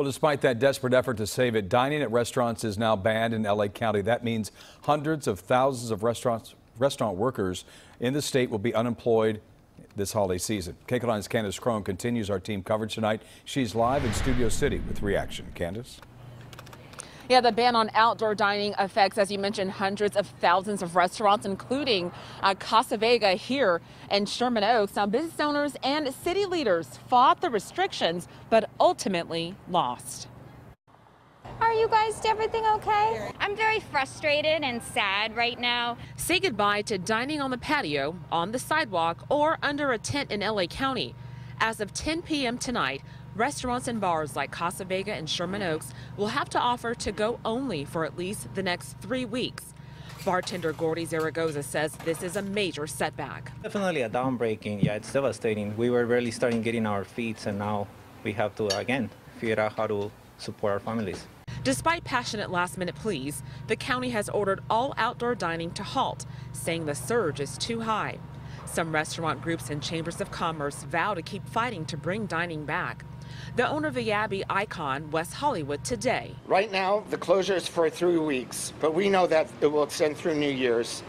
Well, despite that desperate effort to save it, dining at restaurants is now banned in LA County. That means hundreds of thousands of restaurants, restaurant workers in the state will be unemployed this holiday season. KCAL9's Kandiss Crone continues our team coverage tonight. She's live in Studio City with reaction. Kandiss? Yeah, the ban on outdoor dining affects, as you mentioned, hundreds of thousands of restaurants, including uh, Casa Vega here in Sherman Oaks. Now, business owners and city leaders fought the restrictions, but ultimately lost. Are you guys, everything okay? I'm very frustrated and sad right now. Say goodbye to dining on the patio, on the sidewalk, or under a tent in LA County. As of 10 p.m. tonight, Restaurants and bars like Casa Vega and Sherman Oaks will have to offer to go only for at least the next three weeks. Bartender Gordy Zaragoza says this is a major setback. Definitely a downbreaking. Yeah, it's devastating. We were really starting getting our feet, and now we have to again figure out how to support our families. Despite passionate last minute pleas, the county has ordered all outdoor dining to halt, saying the surge is too high. Some restaurant groups and chambers of commerce vow to keep fighting to bring dining back. The owner of the Abbey Icon, West Hollywood, today. Right now, the closure is for three weeks, but we know that it will extend through New Year's.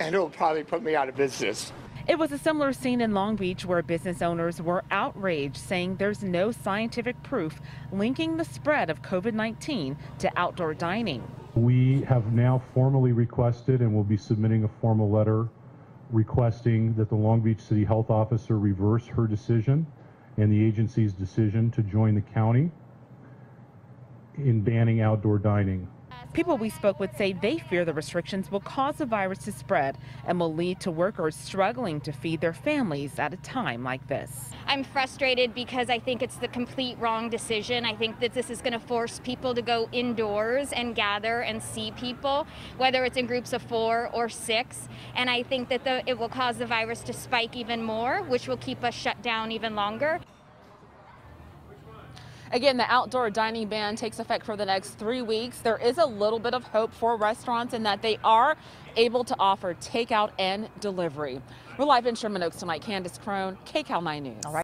And it will probably put me out of business. It was a similar scene in Long Beach where business owners were outraged, saying there's no scientific proof linking the spread of COVID 19 to outdoor dining. We have now formally requested and will be submitting a formal letter requesting that the Long Beach City Health Officer reverse her decision and the agency's decision to join the county in banning outdoor dining. People we spoke with say they fear the restrictions will cause the virus to spread and will lead to workers struggling to feed their families at a time like this. I'm frustrated because I think it's the complete wrong decision. I think that this is going to force people to go indoors and gather and see people, whether it's in groups of four or six. And I think that the, it will cause the virus to spike even more, which will keep us shut down even longer. Again, the outdoor dining ban takes effect for the next three weeks. There is a little bit of hope for restaurants in that they are able to offer takeout and delivery. We're live in Sherman Oaks tonight. Kandiss Crone, KCAL 9 News. All right.